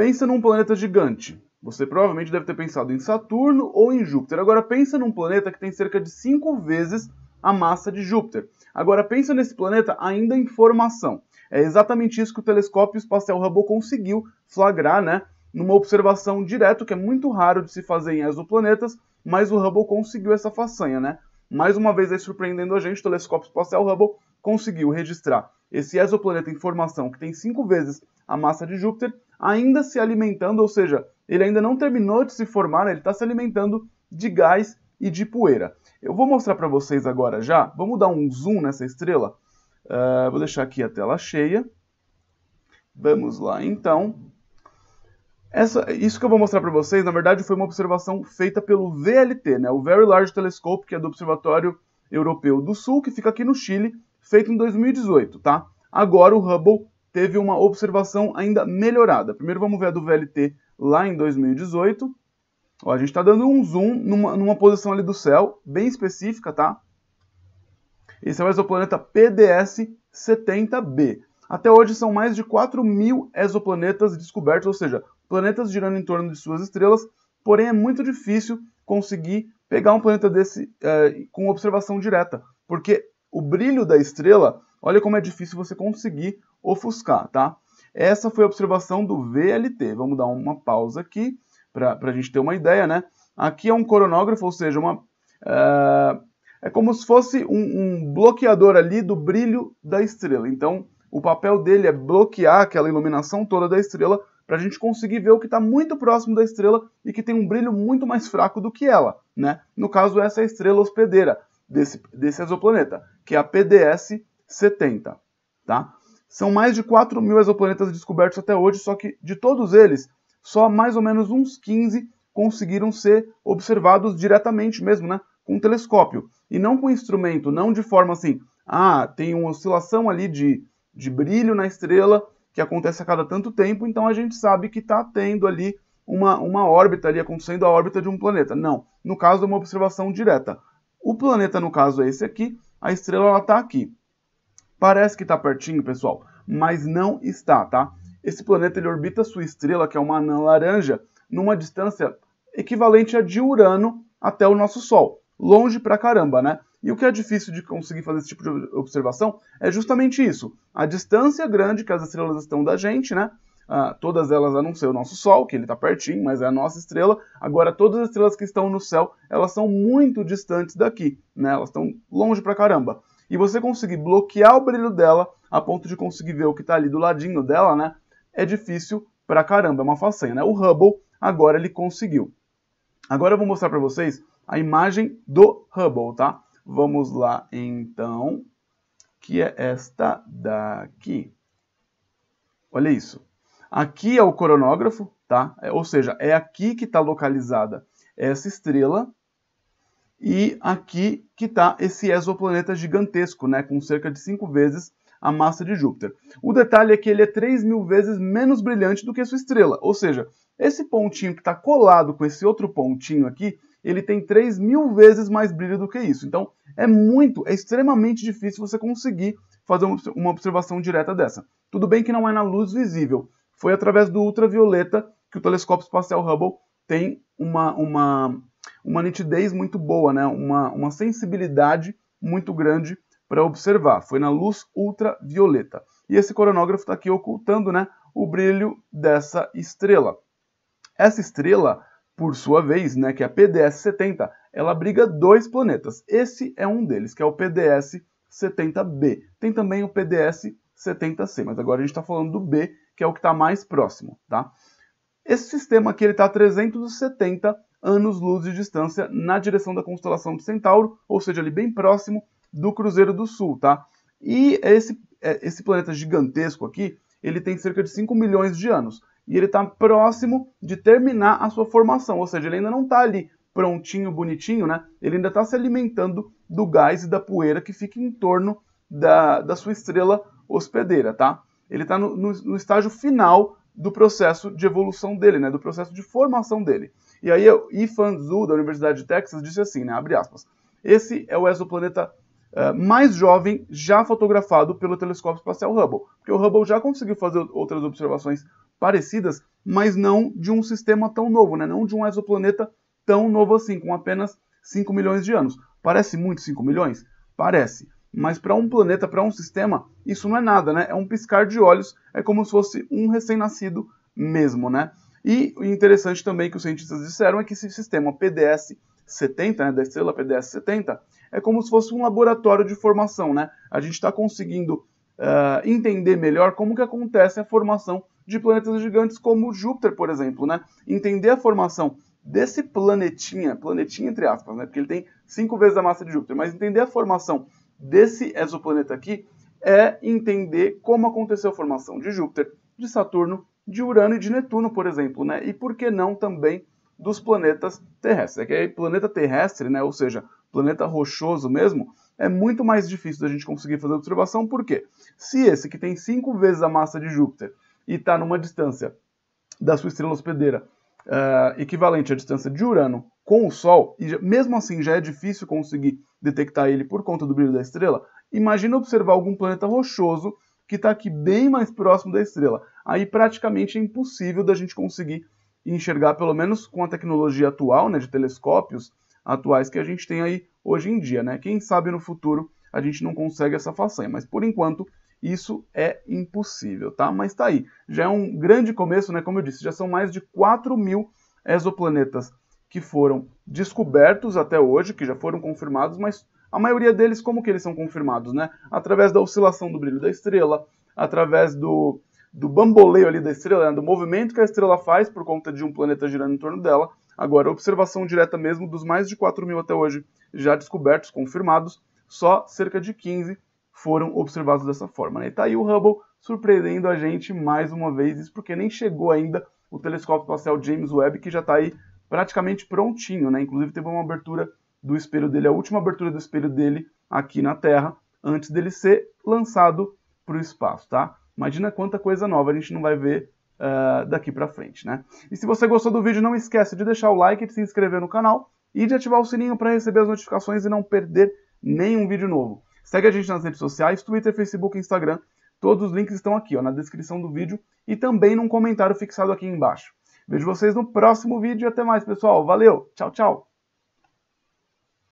Pensa num planeta gigante. Você provavelmente deve ter pensado em Saturno ou em Júpiter. Agora pensa num planeta que tem cerca de 5 vezes a massa de Júpiter. Agora pensa nesse planeta ainda em formação. É exatamente isso que o telescópio espacial Hubble conseguiu flagrar, né? Numa observação direto, que é muito raro de se fazer em exoplanetas, mas o Hubble conseguiu essa façanha, né? Mais uma vez aí surpreendendo a gente, o telescópio espacial Hubble conseguiu registrar esse exoplaneta em formação que tem cinco vezes a massa de Júpiter, ainda se alimentando, ou seja, ele ainda não terminou de se formar, ele está se alimentando de gás e de poeira. Eu vou mostrar para vocês agora já, vamos dar um zoom nessa estrela. Uh, vou deixar aqui a tela cheia. Vamos lá, então. Essa, isso que eu vou mostrar para vocês, na verdade, foi uma observação feita pelo VLT, né, o Very Large Telescope, que é do Observatório Europeu do Sul, que fica aqui no Chile, feito em 2018, tá? Agora o Hubble teve uma observação ainda melhorada. Primeiro vamos ver a do VLT lá em 2018. Ó, a gente está dando um zoom numa, numa posição ali do céu, bem específica, tá? Esse é o exoplaneta PDS-70b. Até hoje são mais de 4 mil exoplanetas descobertos, ou seja, planetas girando em torno de suas estrelas, porém é muito difícil conseguir pegar um planeta desse é, com observação direta, porque o brilho da estrela, olha como é difícil você conseguir ofuscar, tá? Essa foi a observação do VLT. Vamos dar uma pausa aqui para a gente ter uma ideia, né? Aqui é um coronógrafo, ou seja, uma, uh, é como se fosse um, um, bloqueador ali do brilho da estrela. Então, o papel dele é bloquear aquela iluminação toda da estrela para a gente conseguir ver o que está muito próximo da estrela e que tem um brilho muito mais fraco do que ela. Né? No caso, essa é a estrela hospedeira desse, desse exoplaneta, que é a PDS 70. Tá? São mais de 4 mil exoplanetas descobertos até hoje, só que de todos eles, só mais ou menos uns 15 conseguiram ser observados diretamente mesmo, né? Com um telescópio. E não com instrumento, não de forma assim, ah, tem uma oscilação ali de, de brilho na estrela que acontece a cada tanto tempo, então a gente sabe que está tendo ali uma, uma órbita ali, acontecendo a órbita de um planeta. Não, no caso é uma observação direta. O planeta, no caso, é esse aqui, a estrela está aqui. Parece que está pertinho, pessoal, mas não está, tá? Esse planeta ele orbita sua estrela, que é uma anã laranja, numa distância equivalente a de Urano até o nosso Sol. Longe pra caramba, né? E o que é difícil de conseguir fazer esse tipo de observação é justamente isso. A distância grande que as estrelas estão da gente, né? Ah, todas elas a não ser o nosso Sol, que ele está pertinho, mas é a nossa estrela. Agora, todas as estrelas que estão no céu, elas são muito distantes daqui, né? Elas estão longe pra caramba e você conseguir bloquear o brilho dela a ponto de conseguir ver o que está ali do ladinho dela, né? É difícil pra caramba, é uma façanha, né? O Hubble agora ele conseguiu. Agora eu vou mostrar para vocês a imagem do Hubble, tá? Vamos lá então, que é esta daqui. Olha isso. Aqui é o coronógrafo, tá? É, ou seja, é aqui que está localizada essa estrela e aqui que está esse exoplaneta gigantesco, né, com cerca de 5 vezes a massa de Júpiter. O detalhe é que ele é 3 mil vezes menos brilhante do que sua estrela, ou seja, esse pontinho que está colado com esse outro pontinho aqui, ele tem 3 mil vezes mais brilho do que isso. Então, é muito, é extremamente difícil você conseguir fazer uma observação direta dessa. Tudo bem que não é na luz visível, foi através do ultravioleta que o telescópio espacial Hubble tem uma, uma uma nitidez muito boa, né? uma, uma sensibilidade muito grande para observar. Foi na luz ultravioleta. E esse coronógrafo está aqui ocultando né, o brilho dessa estrela. Essa estrela, por sua vez, né, que é a PDS-70, ela abriga dois planetas. Esse é um deles, que é o PDS-70b. Tem também o PDS-70c, mas agora a gente está falando do B, que é o que está mais próximo. Tá? Esse sistema aqui está a 370 anos-luz de distância na direção da constelação de Centauro, ou seja, ali bem próximo do Cruzeiro do Sul, tá? E esse, é, esse planeta gigantesco aqui, ele tem cerca de 5 milhões de anos. E ele está próximo de terminar a sua formação, ou seja, ele ainda não está ali prontinho, bonitinho, né? Ele ainda está se alimentando do gás e da poeira que fica em torno da, da sua estrela hospedeira, tá? Ele está no, no, no estágio final do processo de evolução dele, né? Do processo de formação dele. E aí o Ifan Zhu, da Universidade de Texas, disse assim, né, abre aspas, esse é o exoplaneta uh, mais jovem já fotografado pelo telescópio espacial Hubble, porque o Hubble já conseguiu fazer outras observações parecidas, mas não de um sistema tão novo, né? não de um exoplaneta tão novo assim, com apenas 5 milhões de anos. Parece muito 5 milhões? Parece. Mas para um planeta, para um sistema, isso não é nada, né? É um piscar de olhos, é como se fosse um recém-nascido mesmo, né? E o interessante também que os cientistas disseram é que esse sistema PDS 70, né, da estrela PDS 70, é como se fosse um laboratório de formação, né? A gente está conseguindo uh, entender melhor como que acontece a formação de planetas gigantes como Júpiter, por exemplo, né? Entender a formação desse planetinha, planetinha entre aspas, né? Porque ele tem cinco vezes a massa de Júpiter, mas entender a formação desse exoplaneta aqui é entender como aconteceu a formação de Júpiter, de Saturno, de Urano e de Netuno, por exemplo, né? E por que não também dos planetas terrestres? É que aí, planeta terrestre, né? Ou seja, planeta rochoso mesmo, é muito mais difícil da gente conseguir fazer observação, por quê? Se esse que tem cinco vezes a massa de Júpiter e está numa distância da sua estrela hospedeira uh, equivalente à distância de Urano com o Sol, e mesmo assim já é difícil conseguir detectar ele por conta do brilho da estrela, imagina observar algum planeta rochoso que está aqui bem mais próximo da estrela. Aí praticamente é impossível da gente conseguir enxergar, pelo menos com a tecnologia atual, né, de telescópios atuais que a gente tem aí hoje em dia. Né? Quem sabe no futuro a gente não consegue essa façanha, mas por enquanto isso é impossível, tá? Mas tá aí, já é um grande começo, né? Como eu disse, já são mais de 4 mil exoplanetas que foram descobertos até hoje, que já foram confirmados, mas a maioria deles, como que eles são confirmados, né? Através da oscilação do brilho da estrela, através do, do bamboleio ali da estrela, né? do movimento que a estrela faz por conta de um planeta girando em torno dela. Agora, observação direta mesmo dos mais de 4 mil até hoje já descobertos, confirmados, só cerca de 15 foram observados dessa forma. Né? E tá aí o Hubble surpreendendo a gente mais uma vez, isso porque nem chegou ainda o telescópio espacial James Webb, que já está aí praticamente prontinho, né? Inclusive teve uma abertura do espelho dele, a última abertura do espelho dele aqui na Terra, antes dele ser lançado para o espaço, tá? Imagina quanta coisa nova a gente não vai ver uh, daqui para frente, né? E se você gostou do vídeo, não esquece de deixar o like, de se inscrever no canal e de ativar o sininho para receber as notificações e não perder nenhum vídeo novo. Segue a gente nas redes sociais, Twitter, Facebook Instagram. Todos os links estão aqui ó, na descrição do vídeo e também num comentário fixado aqui embaixo. Vejo vocês no próximo vídeo e até mais, pessoal. Valeu, tchau, tchau!